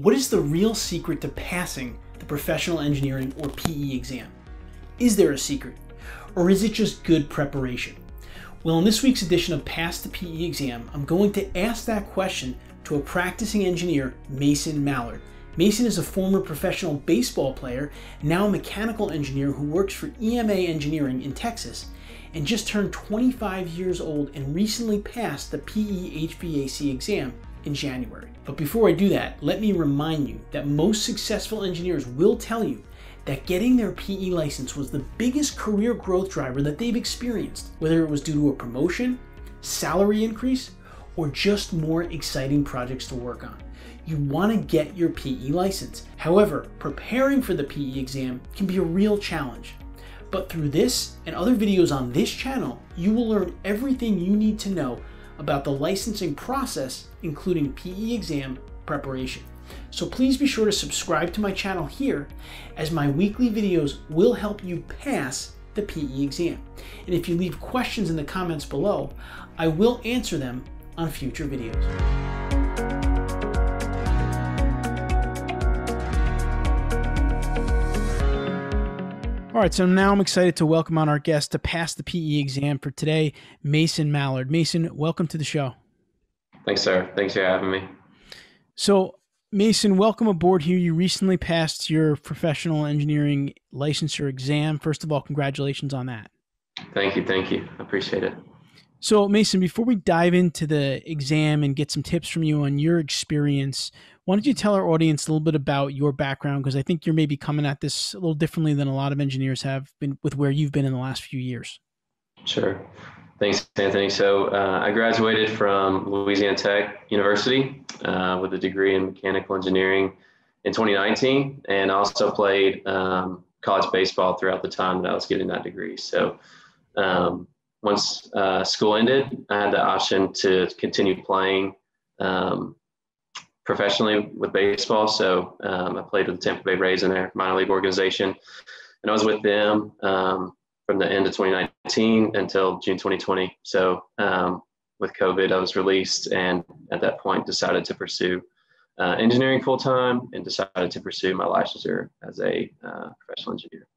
What is the real secret to passing the professional engineering or PE exam? Is there a secret? Or is it just good preparation? Well, in this week's edition of Pass the PE exam, I'm going to ask that question to a practicing engineer, Mason Mallard. Mason is a former professional baseball player, now a mechanical engineer who works for EMA Engineering in Texas, and just turned 25 years old and recently passed the PE HVAC exam in January. But before I do that, let me remind you that most successful engineers will tell you that getting their PE license was the biggest career growth driver that they've experienced, whether it was due to a promotion, salary increase, or just more exciting projects to work on. You want to get your PE license. However, preparing for the PE exam can be a real challenge. But through this and other videos on this channel, you will learn everything you need to know about the licensing process, including PE exam preparation. So please be sure to subscribe to my channel here, as my weekly videos will help you pass the PE exam. And if you leave questions in the comments below, I will answer them on future videos. Right, so now I'm excited to welcome on our guest to pass the PE exam for today, Mason Mallard. Mason, welcome to the show. Thanks, sir. Thanks for having me. So, Mason, welcome aboard here. You recently passed your professional engineering licensure exam. First of all, congratulations on that. Thank you. Thank you. I appreciate it. So, Mason, before we dive into the exam and get some tips from you on your experience, why don't you tell our audience a little bit about your background? Because I think you're maybe coming at this a little differently than a lot of engineers have been with where you've been in the last few years. Sure. Thanks, Anthony. So uh, I graduated from Louisiana Tech University uh, with a degree in mechanical engineering in 2019, and also played um, college baseball throughout the time that I was getting that degree. So um, once uh, school ended, I had the option to continue playing um, professionally with baseball. So um, I played with the Tampa Bay Rays in their minor league organization, and I was with them um, from the end of 2019 until June 2020. So um, with COVID, I was released, and at that point, decided to pursue uh, engineering full time and decided to pursue my licensure as a uh, professional engineer.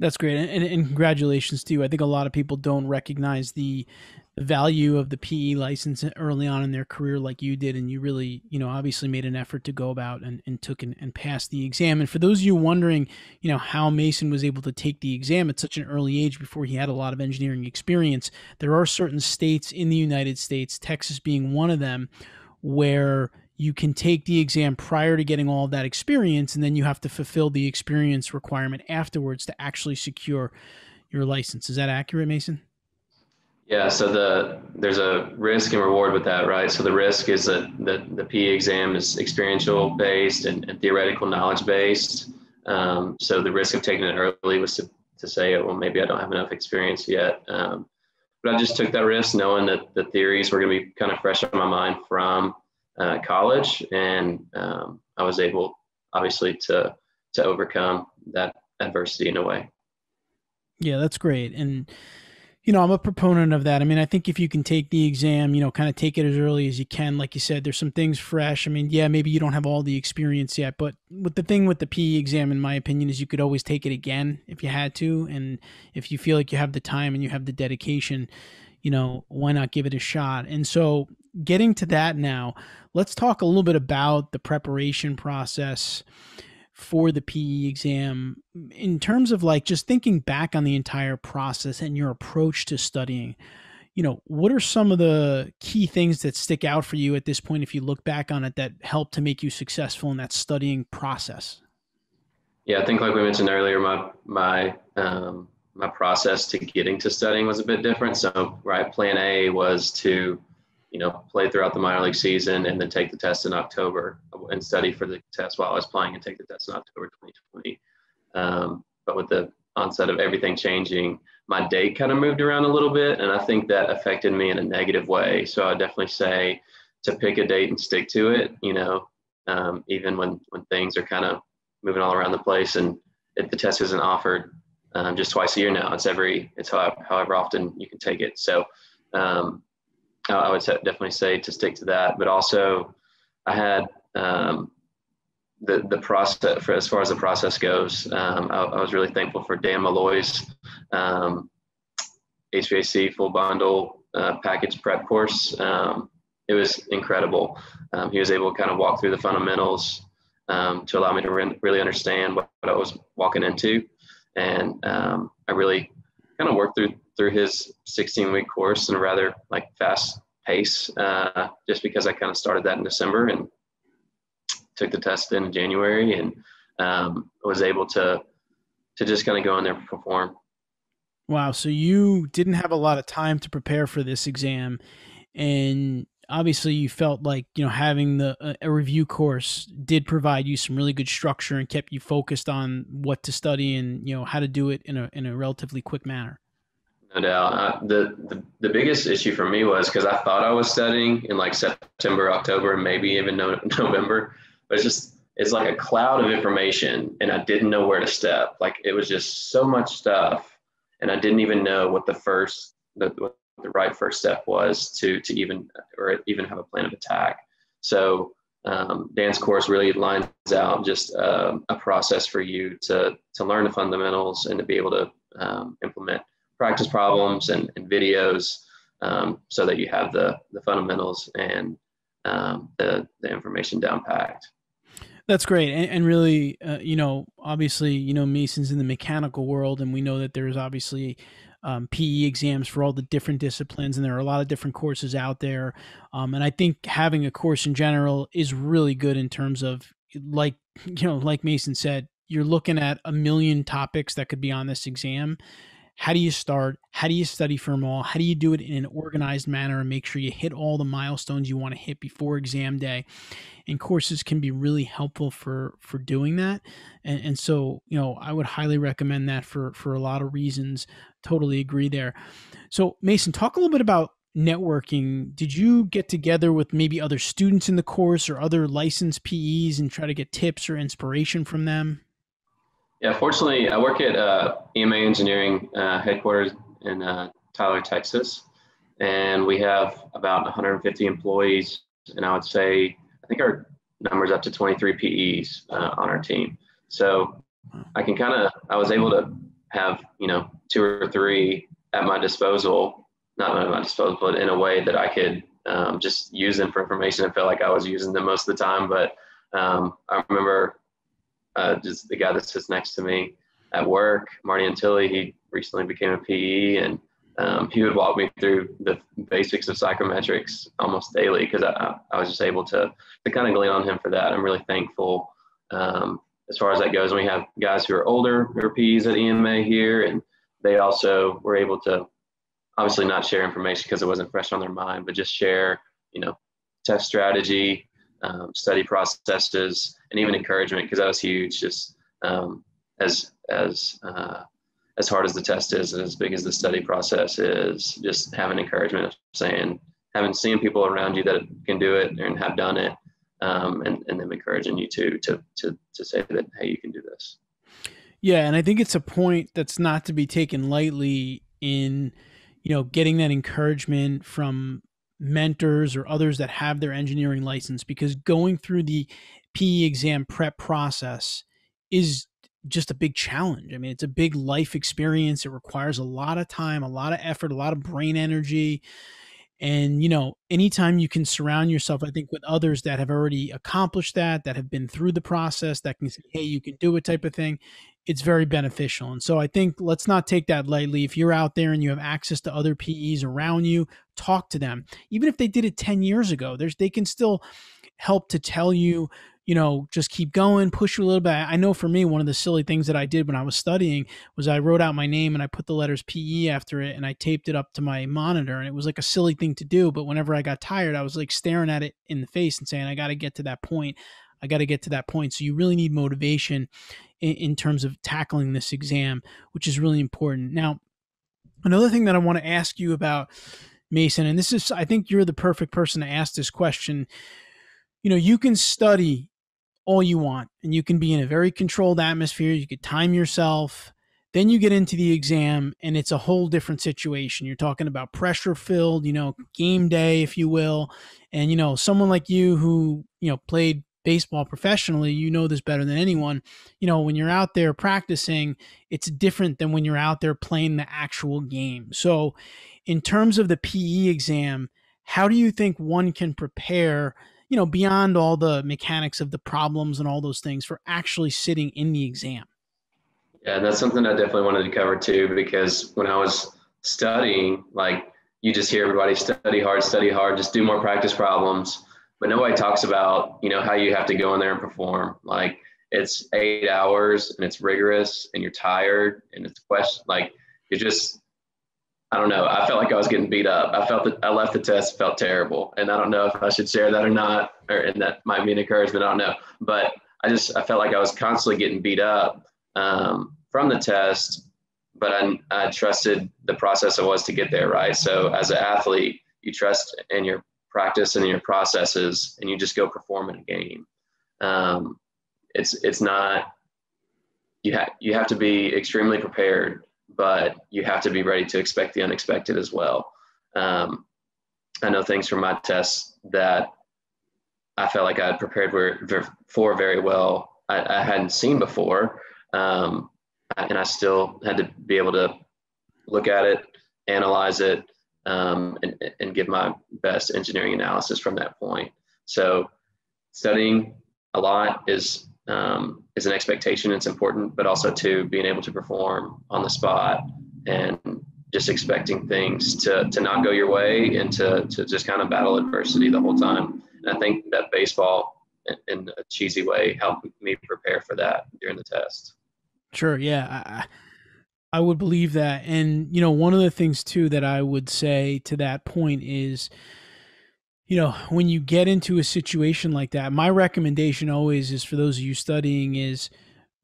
That's great, and, and, congratulations to you. I think a lot of people don't recognize the value of the PE license early on in their career like you did and you really you know obviously made an effort to go about and, and took and, and passed the exam and for those of you wondering you know how Mason was able to take the exam at such an early age before he had a lot of engineering experience there are certain states in the United States Texas being one of them where you can take the exam prior to getting all of that experience and then you have to fulfill the experience requirement afterwards to actually secure your license is that accurate Mason yeah, so the there's a risk and reward with that, right? So the risk is that the, the PE exam is experiential based and, and theoretical knowledge based. Um, so the risk of taking it early was to, to say, well, maybe I don't have enough experience yet. Um, but I just took that risk knowing that the theories were going to be kind of fresh on my mind from uh, college. And um, I was able, obviously, to, to overcome that adversity in a way. Yeah, that's great. And, you know, I'm a proponent of that. I mean, I think if you can take the exam, you know, kind of take it as early as you can. Like you said, there's some things fresh. I mean, yeah, maybe you don't have all the experience yet, but with the thing with the PE exam, in my opinion, is you could always take it again if you had to. And if you feel like you have the time and you have the dedication, you know, why not give it a shot? And so, getting to that now, let's talk a little bit about the preparation process for the PE exam. In terms of like just thinking back on the entire process and your approach to studying you know what are some of the key things that stick out for you at this point if you look back on it that helped to make you successful in that studying process? Yeah i think like we mentioned earlier my my um, my process to getting to studying was a bit different. So right plan a was to you know, play throughout the minor league season and then take the test in October and study for the test while I was playing and take the test in October 2020. Um, but with the onset of everything changing, my date kind of moved around a little bit, and I think that affected me in a negative way. So I definitely say to pick a date and stick to it. You know, um, even when when things are kind of moving all around the place, and if the test isn't offered um, just twice a year now, it's every it's however, however often you can take it. So um, I would definitely say to stick to that. But also, I had um, the the process for as far as the process goes, um, I, I, was really thankful for Dan Malloy's um, HVAC full bundle uh, package prep course. Um, it was incredible. Um, he was able to kind of walk through the fundamentals um, to allow me to re- really understand what, what, I was walking into, and I really kind of worked through through his 16 week course in a rather like fast pace, uh, just because I kind of started that in December and took the test in January and um, was able to to just kind of go in there and perform. Wow. So you didn't have a lot of time to prepare for this exam, and obviously you felt like you know having the a review course did provide you some really good structure and kept you focused on what to study and you know how to do it in a in a relatively quick manner. No doubt. Uh, the, the the biggest issue for me was because I thought I was studying in like September, October, and maybe even no, November, but it's just it's like a cloud of information, and I didn't know where to step. Like it was just so much stuff, and I didn't even know what the first the what the right first step was to to even or even have a plan of attack. So um, Dan's course really lines out just uh, a process for you to to learn the fundamentals and to be able to um, implement practice problems and, and videos um, so that you have the, the fundamentals and um, the, the information down packed. That's great. And, and really, uh, you know, obviously, you know, Mason's in the mechanical world, and we know that there's obviously um, PE exams for all the different disciplines, and there are a lot of different courses out there. Um, and I think having a course in general is really good in terms of, like, you know, like Mason said, you're looking at a million topics that could be on this exam how do you start? How do you study for them all? How do you do it in an organized manner and make sure you hit all the milestones you want to hit before exam day? And courses can be really helpful for for doing that. And, and so, you know, I would highly recommend that for for a lot of reasons. Totally agree there. So, Mason, talk a little bit about networking. Did you get together with maybe other students in the course or other licensed PEs and try to get tips or inspiration from them? Yeah, fortunately, I work at uh, EMA Engineering uh, headquarters in uh, Tyler, Texas, and we have about 150 employees. And I would say, I think our numbers up to 23 PEs uh, on our team. So I can kind of, I was able to have, you know, two or three at my disposal, not at my disposal, but in a way that I could um, just use them for information. I felt like I was using them most of the time, but um, I remember uh, just the guy that sits next to me at work, Marty Antilli, he recently became a PE and um, he would walk me through the basics of psychrometrics almost daily because I, I was just able to, to kind of glean on him for that. I'm really thankful um, as far as that goes. And we have guys who are older who are PEs at EMA here, and they also were able to obviously not share information because it wasn't fresh on their mind, but just share, you know, test strategy, um, study processes, and even encouragement because that was huge. Just um, as as uh, as hard as the test is and as big as the study process is, just having encouragement of saying, having seen people around you that can do it and have done it, um, and and them encouraging you to to to to say that hey, you can do this. Yeah, and I think it's a point that's not to be taken lightly in you know getting that encouragement from mentors or others that have their engineering license because going through the PE exam prep process is just a big challenge. I mean, it's a big life experience. It requires a lot of time, a lot of effort, a lot of brain energy. And, you know, anytime you can surround yourself, I think, with others that have already accomplished that, that have been through the process, that can say, hey, you can do it type of thing, it's very beneficial. And so I think let's not take that lightly. If you're out there and you have access to other PEs around you, talk to them. Even if they did it 10 years ago, there's they can still help to tell you, you know, just keep going, push you a little bit. I know for me, one of the silly things that I did when I was studying was I wrote out my name and I put the letters PE after it and I taped it up to my monitor. And it was like a silly thing to do. But whenever I got tired, I was like staring at it in the face and saying, I got to get to that point. I got to get to that point. So you really need motivation in, in terms of tackling this exam, which is really important. Now, another thing that I want to ask you about, Mason, and this is, I think you're the perfect person to ask this question. You know, you can study all you want and you can be in a very controlled atmosphere. You could time yourself. Then you get into the exam and it's a whole different situation. You're talking about pressure filled, you know, game day, if you will. And, you know, someone like you who, you know, played baseball professionally, you know this better than anyone. You know, when you're out there practicing, it's different than when you're out there playing the actual game. So, in terms of the PE exam, how do you think one can prepare, you know, beyond all the mechanics of the problems and all those things for actually sitting in the exam? Yeah, that's something I definitely wanted to cover too, because when I was studying, like you just hear everybody study hard, study hard, just do more practice problems but nobody talks about you know how you have to go in there and perform like it's eight hours and it's rigorous and you're tired and it's question like you're just I don't know. I felt like I was getting beat up. I felt that I left the test, felt terrible. And I don't know if I should share that or not, or and that might be an encouragement. I don't know. But I just I felt like I was constantly getting beat up um, from the test, but I, I trusted the process I was to get there, right? So as an athlete, you trust in your practice and your processes and you just go perform in a game. Um, it's it's not you have you have to be extremely prepared, but you have to be ready to expect the unexpected as well. Um, I know things from my tests that I felt like I had prepared for very well. I, I hadn't seen before, um, and I still had to be able to look at it, analyze it, um, and, and give my best engineering analysis from that point. So studying a lot is um, is an expectation. It's important, but also to being able to perform on the spot and just expecting things to, to not go your way and to, to just kind of battle adversity the whole time. And I think that baseball in a cheesy way helped me prepare for that during the test. Sure. Yeah. I would believe that. And, you know, one of the things too that I would say to that point is, you know, when you get into a situation like that, my recommendation always is for those of you studying is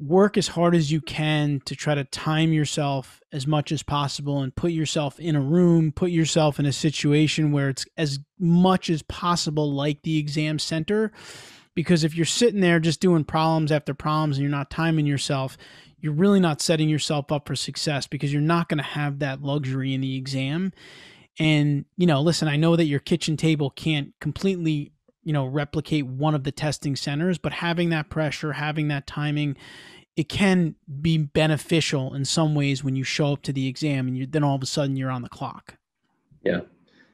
work as hard as you can to try to time yourself as much as possible and put yourself in a room, put yourself in a situation where it's as much as possible like the exam center. Because if you're sitting there just doing problems after problems and you're not timing yourself, you're really not setting yourself up for success because you're not going to have that luxury in the exam. And, you know, listen, I know that your kitchen table can't completely, you know, replicate one of the testing centers, but having that pressure, having that timing, it can be beneficial in some ways when you show up to the exam and you then all of a sudden you're on the clock. Yeah.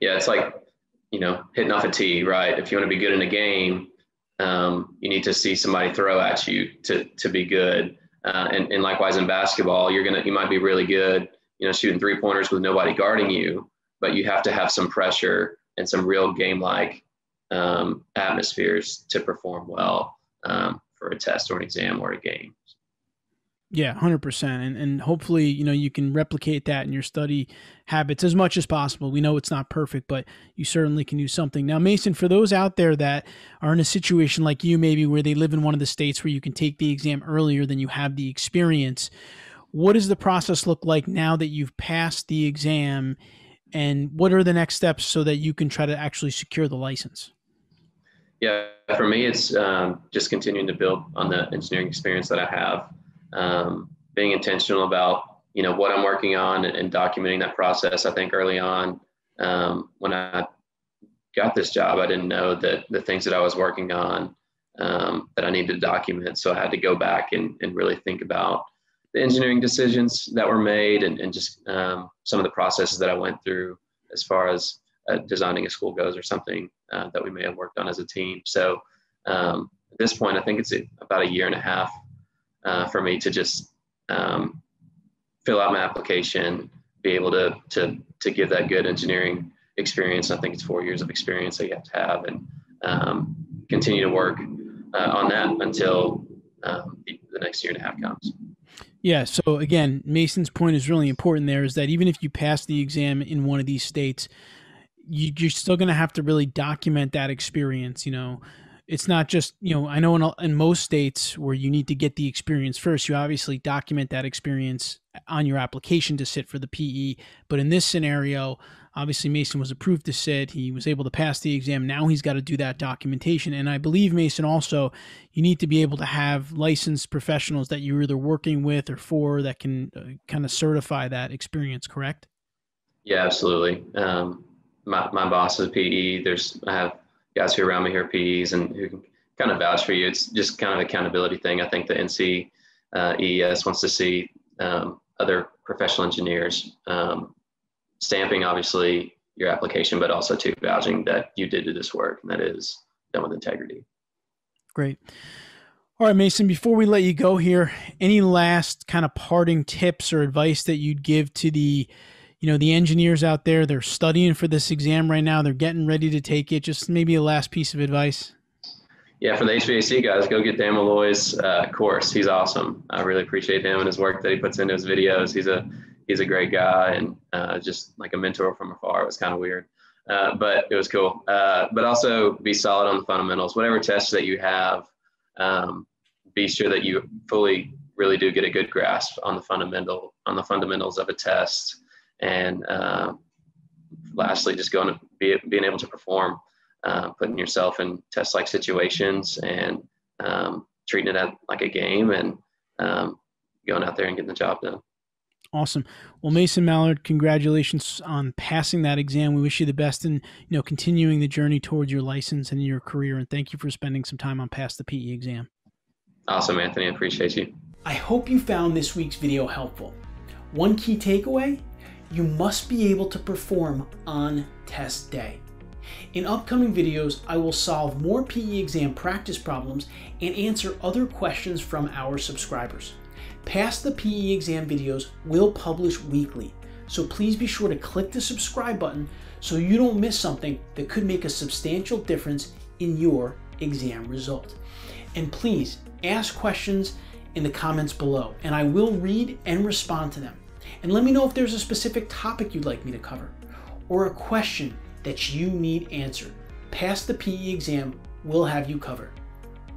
Yeah. It's like, you know, hitting off a tee, right? If you want to be good in a game, um, you need to see somebody throw at you to, to be good. Uh, and, and likewise in basketball, you're gonna you might be really good, you know, shooting three pointers with nobody guarding you, but you have to have some pressure and some real game like um, atmospheres to perform well um, for a test or an exam or a game. Yeah, hundred percent, and and hopefully you know you can replicate that in your study habits as much as possible. We know it's not perfect, but you certainly can do something. Now, Mason, for those out there that are in a situation like you, maybe where they live in one of the states where you can take the exam earlier than you have the experience, what does the process look like now that you've passed the exam, and what are the next steps so that you can try to actually secure the license? Yeah, for me, it's um, just continuing to build on the engineering experience that I have um, being intentional about you know what I'm working on and, and documenting that process. I think early on um, when I got this job, I didn't know that the things that I was working on um, that I needed to document. So I had to go back and, and really think about the engineering decisions that were made and, and just um, some of the processes that I went through as far as uh, designing a school goes or something uh, that we may have worked on as a team. So um, at this point, I think it's about a year and a half uh, for me to just um, fill out my application, be able to, to, to give that good engineering experience. I think it's four years of experience that you have to have and um, continue to work uh, on that until um, the, the next year and a half comes. Yeah. So again, Mason's point is really important. There is that even if you pass the exam in one of these states, you, are still going to have to really document that experience. You know, it's not just you know i know in, in most states where you need to get the experience first you obviously document that experience on your application to sit for the pe but in this scenario obviously mason was approved to sit. He was able to pass the exam. Now he's got to do that documentation. And i believe mason also you need to be able to have licensed professionals that you're either working with or for that can uh, kind of certify that experience correct? Yeah absolutely. Um, my, my boss is a pe there's i have guys who are around me here PEs and who can kind of vouch for you. It's just kind of accountability thing. I think the NC uh, EES wants to see um, other professional engineers um, stamping, obviously, your application, but also to vouching that you did do this work and that is done with integrity. Great. All right, Mason, before we let you go here, any last kind of parting tips or advice that you'd give to the you know the engineers out there they're studying for this exam right now they're getting ready to take it just maybe a last piece of advice yeah for the hvac guys go get dan malloy's uh, course he's awesome i really appreciate him and his work that he puts into his videos he's a he's a great guy and uh, just like a mentor from afar. It was kind of weird, uh, but it was cool. Uh, but also be solid on the fundamentals. Whatever tests that you have, um, be sure that you fully really do get a good grasp on the fundamental on the fundamentals of a test. And uh, lastly, just going to be being able to perform, uh, putting yourself in test like situations and um, treating it like a game and um, going out there and getting the job done. Awesome. Well, Mason Mallard, congratulations on passing that exam. We wish you the best in, you know, continuing the journey towards your license and your career. And thank you for spending some time on Pass the PE exam. Awesome, Anthony. I appreciate you. I hope you found this week's video helpful. One key takeaway you must be able to perform on test day. In upcoming videos, I will solve more PE exam practice problems and answer other questions from our subscribers. Pass the PE exam videos will publish weekly, so please be sure to click the subscribe button so you don't miss something that could make a substantial difference in your exam result. And please ask questions in the comments below, and I will read and respond to them. And let me know if there's a specific topic you'd like me to cover or a question that you need answered. Pass the PE exam we'll have you covered.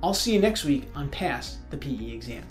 I'll see you next week on Pass the PE exam.